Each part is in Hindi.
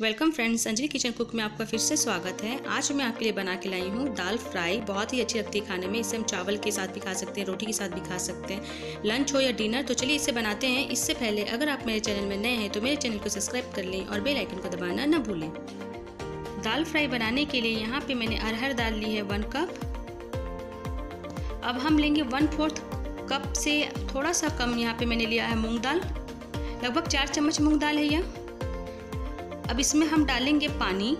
Welcome friends Anjali kitchen cook में आपका फिर से स्वागत है। आज मैं आपके लिए बना के लाई हूँ दाल फ्राई। बहुत ही अच्छी लगती है खाने में। इसे हम चावल के साथ भी खा सकते हैं, रोटी के साथ भी खा सकते हैं। लंच हो या डिनर तो चलिए इसे बनाते हैं। इससे पहले अगर आप मेरे चैनल में नए हैं तो मेरे चैनल को सब्सक्राइब कर लें और बेल आइकन को दबाना न भूलें। दाल फ्राई बनाने के लिए यहाँ पर मैंने अरहर दाल ली है वन कप। अब हम लेंगे वन फोर्थ कप से थोड़ा सा कम यहाँ पे मैंने लिया है मूँग दाल। लगभग चार चम्मच मूँग दाल है यह। अब इसमें हम डालेंगे पानी।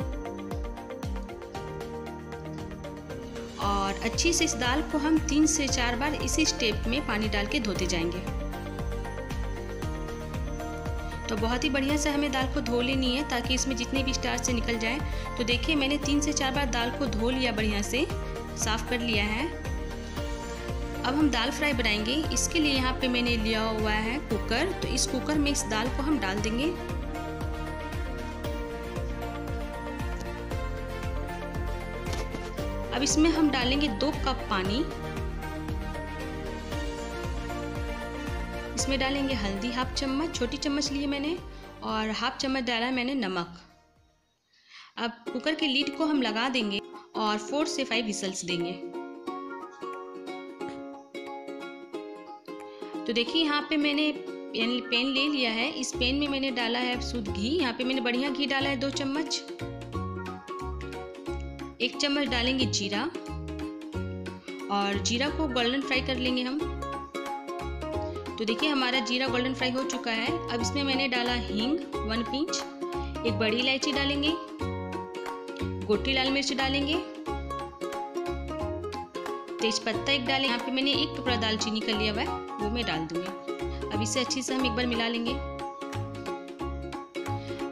और अच्छी से इस दाल को हम तीन से चार बार इसी स्टेप में पानी डाल के धोते जाएँगे। तो बहुत ही बढ़िया से हमें दाल को धो लेनी है, ताकि इसमें जितने भी स्टार्च से निकल जाए। तो देखिए, मैंने तीन से चार बार दाल को धो लिया, बढ़िया से। साफ़ कर लिया है। अब हम दाल फ्राई बनाएँगे। इसके लिए यहाँ पे मैंने लिया हुआ है कुकर। तो इस कुकर में इस दाल को हम डाल देंगे। अब इसमें हम डालेंगे दो कप पानी। इसमें डालेंगे हल्दी हाफ़ चम्मच, छोटी चम्मच लिए मैंने, और हाफ़ चम्मच डाला है मैंने नमक। अब कुकर के लीड को हम लगा देंगे और फोर से फाइव विसल्स देंगे। तो देखिए, यहाँ पे मैंने पेन पेन ले लिया है। इस पेन में मैंने डाला है शुद्ध घी। यहाँ पे मैंने बढ़िया घी डाला है दो चम्मच। एक चम्मच डालेंगे जीरा और जीरा को गोल्डन फ्राई कर लेंगे हम। तो देखिए हमारा जीरा गोल्डन फ्राई हो चुका है। अब इसमें मैंने डाला हींग वन पिंच एक बड़ी इलायची डालेंगे। गोटी लाल मिर्च डालेंगे। तेज पत्ता एक डालें यहाँ पे मैंने एक टुकड़ा दालचीनी का लिया हुआ है, वो मैं डाल दूँगी। अब इसे अच्छे से हम एक बार मिला लेंगे।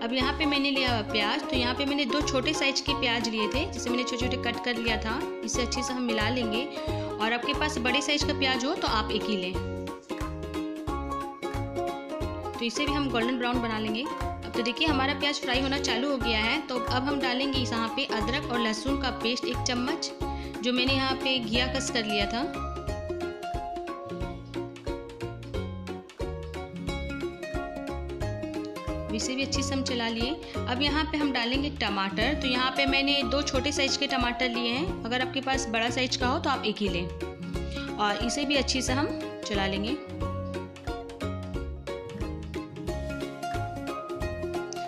अब यहाँ पे मैंने लिया हुआ प्याज तो यहाँ पे मैंने दो छोटे साइज़ के प्याज लिए थे, जिसे मैंने छोटे छोटे कट कर लिया था। इसे अच्छे से हम मिला लेंगे। और आपके पास बड़े साइज़ का प्याज हो तो आप एक ही लें। तो इसे भी हम गोल्डन ब्राउन बना लेंगे। अब तो देखिए, हमारा प्याज फ्राई होना चालू हो गया है। तो अब हम डालेंगे इस यहाँ पे अदरक और लहसुन का पेस्ट एक चम्मच, जो मैंने यहाँ पे घिया कस कर लिया था। इसे भी अच्छी से हम चला लिए। अब यहाँ पे हम डालेंगे टमाटर। तो यहाँ पे मैंने दो छोटे साइज़ के टमाटर लिए हैं। अगर आपके पास बड़ा साइज़ का हो तो आप एक ही लें। और इसे भी अच्छी से हम चला लेंगे।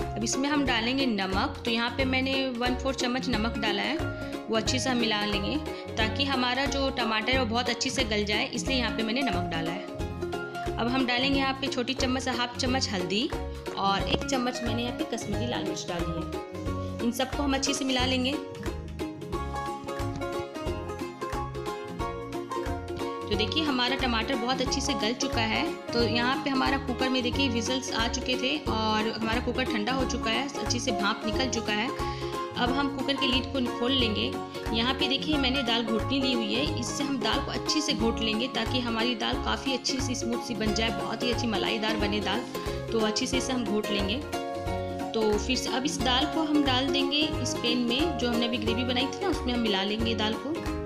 अब इसमें हम डालेंगे नमक। तो यहाँ पे मैंने वन फोर चम्मच नमक डाला है। वो अच्छे से हम मिला लेंगे। ताकि हमारा जो टमाटर है वो बहुत अच्छे से गल जाए। इसलिए यहाँ पे मैंने नमक डाला है। अब हम डालेंगे यहाँ पे छोटी चम्मच, हाफ़ चम्मच हल्दी और एक चम्मच मैंने यहाँ पे कश्मीरी लाल मिर्च डाली है। इन सबको हम अच्छे से मिला लेंगे। तो देखिए, हमारा टमाटर बहुत अच्छी से गल चुका है। तो यहाँ पे हमारा कुकर में देखिए विजल्स आ चुके थे और हमारा कुकर ठंडा हो चुका है, अच्छे से भाप निकल चुका है। अब हम कुकर के लीड को खोल लेंगे। यहाँ पे देखिए, मैंने दाल घोटनी ली हुई है। इससे हम दाल को अच्छे से घोट लेंगे ताकि हमारी दाल काफ़ी अच्छी सी स्मूथ सी बन जाए, बहुत ही अच्छी मलाईदार बने दाल। तो अच्छी से इसे हम घोट लेंगे। तो फिर से अब इस दाल को हम डाल देंगे इस पेन में, जो हमने अभी ग्रेवी बनाई थी ना, उसमें हम मिला लेंगे दाल को।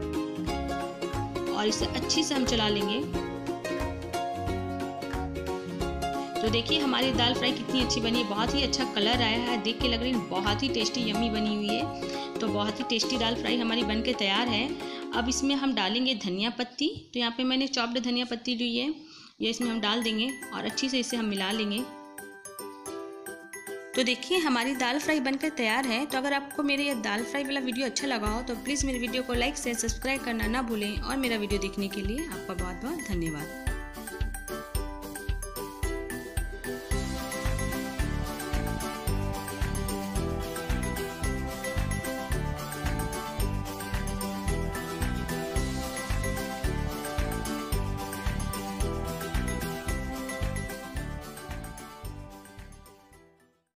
और इसे अच्छी से हम चला लेंगे। तो देखिए, हमारी दाल फ्राई कितनी अच्छी बनी है बहुत ही अच्छा कलर आया है। देख के लग रही बहुत ही टेस्टी यमी बनी हुई है। तो बहुत ही टेस्टी दाल फ्राई हमारी बन के तैयार है। अब इसमें हम डालेंगे धनिया पत्ती। तो यहाँ पे मैंने चॉप्ड धनिया पत्ती ली है। ये इसमें हम डाल देंगे और अच्छी से इसे हम मिला लेंगे। तो देखिए, हमारी दाल फ्राई बनकर तैयार है। तो अगर आपको मेरे ये दाल फ्राई वाला वीडियो अच्छा लगा हो तो प्लीज़ मेरे वीडियो को लाइक से सब्सक्राइब करना ना भूलें और मेरा वीडियो देखने के लिए आपका बहुत बहुत धन्यवाद।